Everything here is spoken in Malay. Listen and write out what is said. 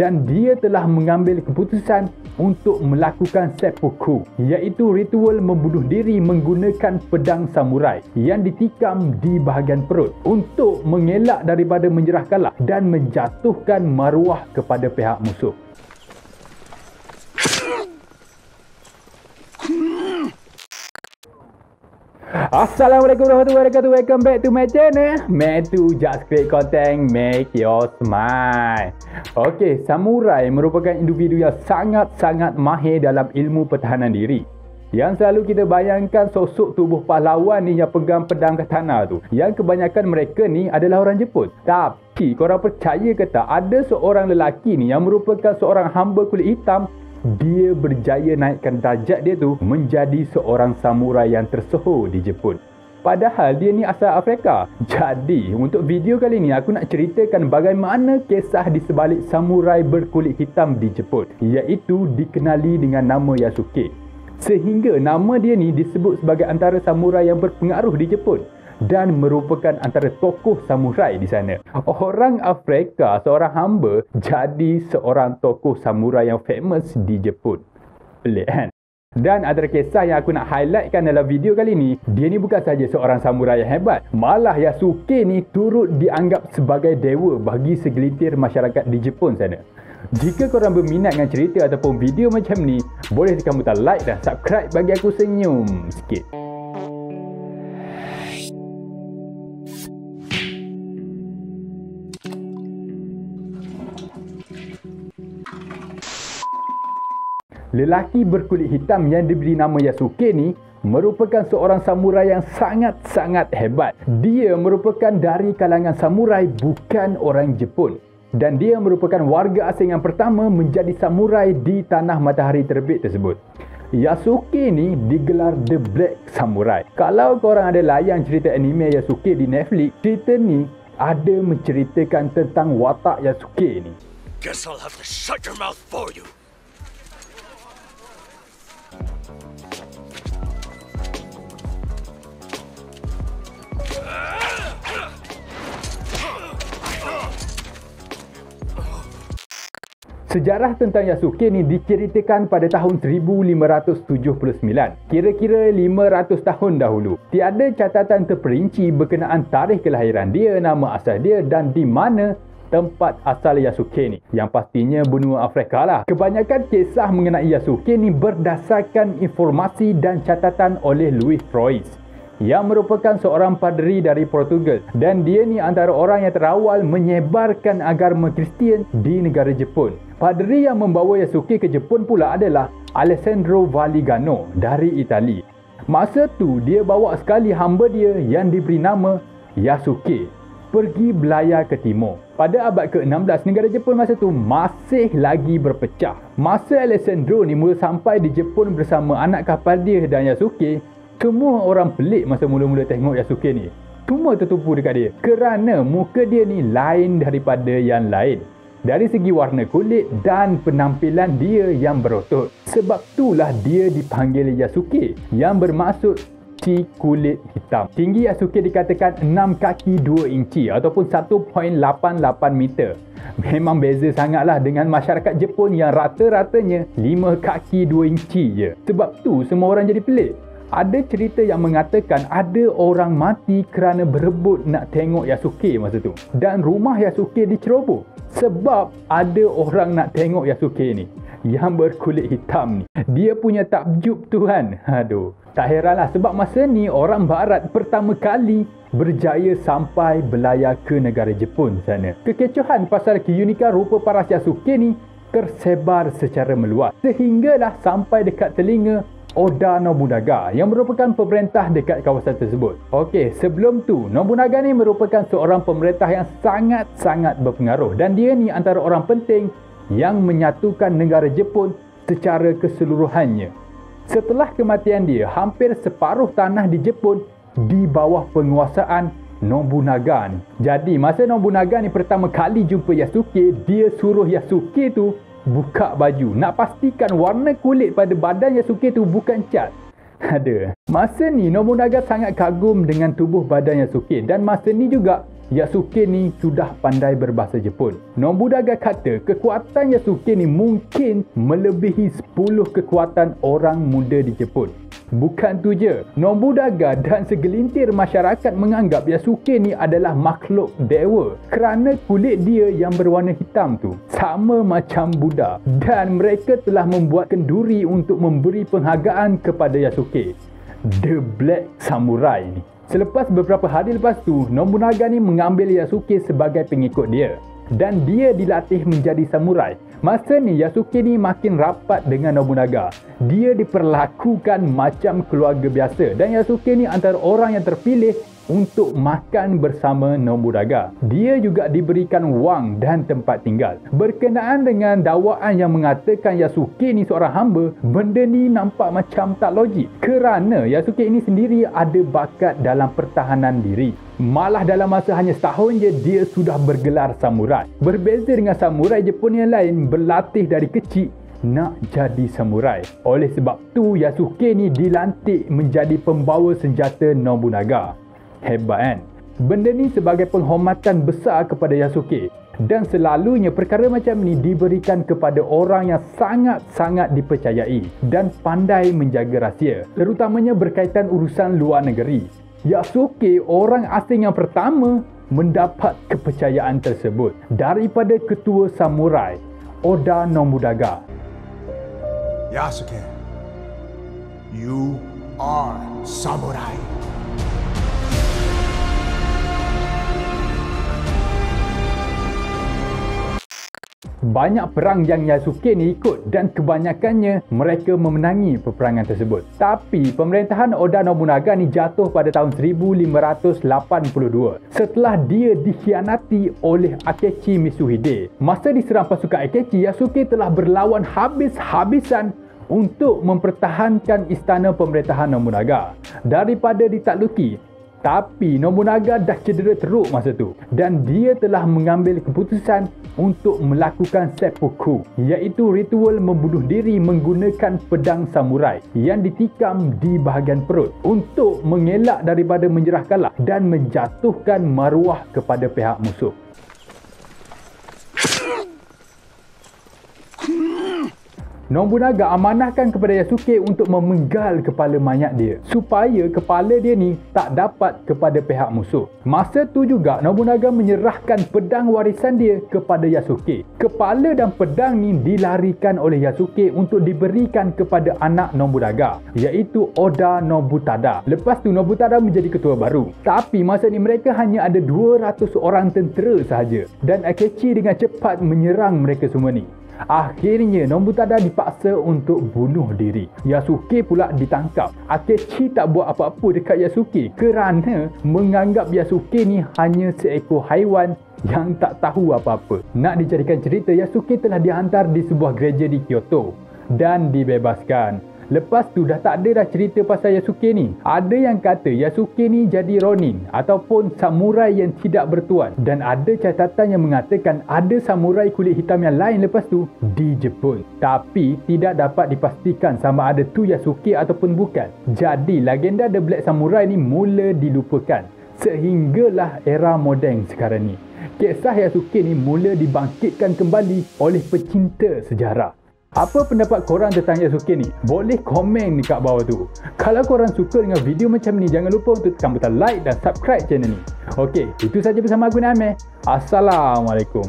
dan dia telah mengambil keputusan untuk melakukan seppuku iaitu ritual membunuh diri menggunakan pedang samurai yang ditikam di bahagian perut untuk mengelak daripada menyerah kalah dan menjatuhkan maruah kepada pihak musuh. Assalamualaikum warahmatullahi wabarakatuh Welcome back to my channel Metu just create content Make your smile Okay, samurai merupakan individu yang sangat-sangat mahir dalam ilmu pertahanan diri yang selalu kita bayangkan sosok tubuh pahlawan ni yang pegang pedang katana tu. Yang kebanyakan mereka ni adalah orang Jepun. Tapi korang percaya ke tak ada seorang lelaki ni yang merupakan seorang hamba kulit hitam dia berjaya naikkan darjat dia tu menjadi seorang samurai yang tersohor di Jepun. Padahal dia ni asal Afrika. Jadi, untuk video kali ni aku nak ceritakan bagaimana kisah di sebalik samurai berkulit hitam di Jepun. Iaitu dikenali dengan nama Yasuke. Sehingga nama dia ni disebut sebagai antara samurai yang berpengaruh di Jepun dan merupakan antara tokoh samurai di sana. Orang Afrika, seorang hamba, jadi seorang tokoh samurai yang famous di Jepun. Pelik kan? Dan antara kisah yang aku nak highlightkan dalam video kali ni, dia ni bukan saja seorang samurai yang hebat. Malah Yasuke ni turut dianggap sebagai dewa bagi segelintir masyarakat di Jepun sana. Jika korang berminat dengan cerita ataupun video macam ni, boleh tekan butang like dan subscribe bagi aku senyum sikit. Lelaki berkulit hitam yang diberi nama Yasuke ni merupakan seorang samurai yang sangat-sangat hebat. Dia merupakan dari kalangan samurai bukan orang Jepun. Dan dia merupakan warga asing yang pertama menjadi samurai di tanah matahari terbit tersebut. Yasuke ni digelar The Black Samurai. Kalau korang ada layan cerita anime Yasuke di Netflix, cerita ni ada menceritakan tentang watak Yasuke ni. Guess I'll have to shut your mouth for you. Sejarah tentang Yasuke ni diceritakan pada tahun 1579, kira-kira 500 tahun dahulu. Tiada catatan terperinci berkenaan tarikh kelahiran dia, nama asal dia dan di mana tempat asal Yasuke ni. Yang pastinya benua Afrika lah. Kebanyakan kisah mengenai Yasuke ni berdasarkan informasi dan catatan oleh Louis Freud yang merupakan seorang padri dari Portugal dan dia ni antara orang yang terawal menyebarkan agama Kristian di negara Jepun. Padri yang membawa Yasuke ke Jepun pula adalah Alessandro Valigano dari Itali. Masa tu dia bawa sekali hamba dia yang diberi nama Yasuke pergi belayar ke timur. Pada abad ke-16, negara Jepun masa tu masih lagi berpecah. Masa Alessandro ni mula sampai di Jepun bersama anak kapal dia dan Yasuke, semua orang pelik masa mula-mula tengok Yasuke ni. Semua tertupu dekat dia. Kerana muka dia ni lain daripada yang lain. Dari segi warna kulit dan penampilan dia yang berotot. Sebab itulah dia dipanggil Yasuke. Yang bermaksud si kulit hitam. Tinggi Yasuke dikatakan 6 kaki 2 inci ataupun 1.88 meter. Memang beza sangatlah dengan masyarakat Jepun yang rata-ratanya 5 kaki 2 inci je. Sebab tu semua orang jadi pelik ada cerita yang mengatakan ada orang mati kerana berebut nak tengok Yasuke masa tu. Dan rumah Yasuke diceroboh. Sebab ada orang nak tengok Yasuke ni. Yang berkulit hitam ni. Dia punya takjub tu kan. Aduh. Tak heranlah sebab masa ni orang barat pertama kali berjaya sampai belayar ke negara Jepun sana. Kekecohan pasal keunikan rupa paras Yasuke ni tersebar secara meluas. Sehinggalah sampai dekat telinga Oda Nobunaga yang merupakan pemerintah dekat kawasan tersebut. Okey, sebelum tu Nobunaga ni merupakan seorang pemerintah yang sangat-sangat berpengaruh dan dia ni antara orang penting yang menyatukan negara Jepun secara keseluruhannya. Setelah kematian dia, hampir separuh tanah di Jepun di bawah penguasaan Nobunaga. Jadi, masa Nobunaga ni pertama kali jumpa Yasuke, dia suruh Yasuke tu buka baju. Nak pastikan warna kulit pada badan Yasuke tu bukan cat. Ada. Masa ni Nobunaga sangat kagum dengan tubuh badan Yasuke dan masa ni juga Yasuke ni sudah pandai berbahasa Jepun. Nobunaga kata kekuatan Yasuke ni mungkin melebihi 10 kekuatan orang muda di Jepun. Bukan tu je, Nobunaga dan segelintir masyarakat menganggap Yasuke ni adalah makhluk dewa kerana kulit dia yang berwarna hitam tu sama macam Buddha dan mereka telah membuat kenduri untuk memberi penghargaan kepada Yasuke. The Black Samurai ni. Selepas beberapa hari lepas tu, Nobunaga ni mengambil Yasuke sebagai pengikut dia. Dan dia dilatih menjadi samurai. Masa ni Yasuke ni makin rapat dengan Nobunaga. Dia diperlakukan macam keluarga biasa. Dan Yasuke ni antara orang yang terpilih untuk makan bersama Nobunaga. Dia juga diberikan wang dan tempat tinggal. Berkenaan dengan dakwaan yang mengatakan Yasuke ni seorang hamba, benda ni nampak macam tak logik. Kerana Yasuke ini sendiri ada bakat dalam pertahanan diri. Malah dalam masa hanya setahun je dia sudah bergelar samurai. Berbeza dengan samurai Jepun yang lain berlatih dari kecil nak jadi samurai. Oleh sebab tu Yasuke ni dilantik menjadi pembawa senjata Nobunaga. Hebat kan? Benda ni sebagai penghormatan besar kepada Yasuke dan selalunya perkara macam ni diberikan kepada orang yang sangat-sangat dipercayai dan pandai menjaga rahsia terutamanya berkaitan urusan luar negeri. Yasuke orang asing yang pertama mendapat kepercayaan tersebut daripada ketua samurai Oda Nobunaga. Yasuke, you are samurai. Banyak perang yang Yasuke ni ikut dan kebanyakannya mereka memenangi peperangan tersebut. Tapi pemerintahan Oda Nobunaga ni jatuh pada tahun 1582 setelah dia dikhianati oleh Akechi Mitsuhide. Masa diserang pasukan Akechi, Yasuke telah berlawan habis-habisan untuk mempertahankan istana pemerintahan Nobunaga. Daripada ditakluki, tapi Nobunaga dah cedera teruk masa tu dan dia telah mengambil keputusan untuk melakukan seppuku iaitu ritual membunuh diri menggunakan pedang samurai yang ditikam di bahagian perut untuk mengelak daripada menyerah kalah dan menjatuhkan maruah kepada pihak musuh. Nobunaga amanahkan kepada Yasuke untuk memenggal kepala mayat dia supaya kepala dia ni tak dapat kepada pihak musuh. Masa tu juga Nobunaga menyerahkan pedang warisan dia kepada Yasuke. Kepala dan pedang ni dilarikan oleh Yasuke untuk diberikan kepada anak Nobunaga iaitu Oda Nobutada. Lepas tu Nobutada menjadi ketua baru. Tapi masa ni mereka hanya ada 200 orang tentera sahaja dan Akechi dengan cepat menyerang mereka semua ni. Akhirnya Nobutada dipaksa untuk bunuh diri. Yasuke pula ditangkap. Akechi tak buat apa-apa dekat Yasuke kerana menganggap Yasuke ni hanya seekor haiwan yang tak tahu apa-apa. Nak dijadikan cerita, Yasuke telah dihantar di sebuah gereja di Kyoto dan dibebaskan. Lepas tu dah tak ada dah cerita pasal Yasuke ni. Ada yang kata Yasuke ni jadi Ronin ataupun samurai yang tidak bertuan. Dan ada catatan yang mengatakan ada samurai kulit hitam yang lain lepas tu di Jepun. Tapi tidak dapat dipastikan sama ada tu Yasuke ataupun bukan. Jadi legenda The Black Samurai ni mula dilupakan. Sehinggalah era moden sekarang ni. Kisah Yasuke ni mula dibangkitkan kembali oleh pecinta sejarah. Apa pendapat korang tentang Yasuke ni? Boleh komen di kat bawah tu. Kalau korang suka dengan video macam ni, jangan lupa untuk tekan butang like dan subscribe channel ni. Okey, itu saja bersama aku Nameh. Assalamualaikum.